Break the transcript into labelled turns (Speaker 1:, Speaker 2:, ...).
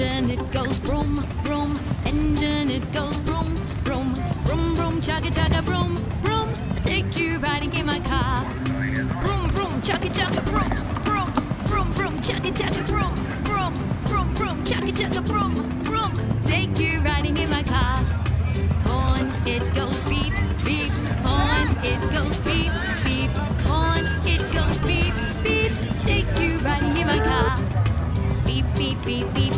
Speaker 1: engine, it goes broom, broom, engine, it goes broom, broom, broom, broom, chugga chugga broom, broom. I take you riding in my car. Broom, broom, chugga chugga broom, broom, broom, broom, chugga chugga broom, broom, broom, broom, chugga chugga broom, broom. Take you riding in my car. On it goes beep, beep, on it goes beep, beep, on it goes beep, beep. Take you riding in my car. Beep, beep, beep, beep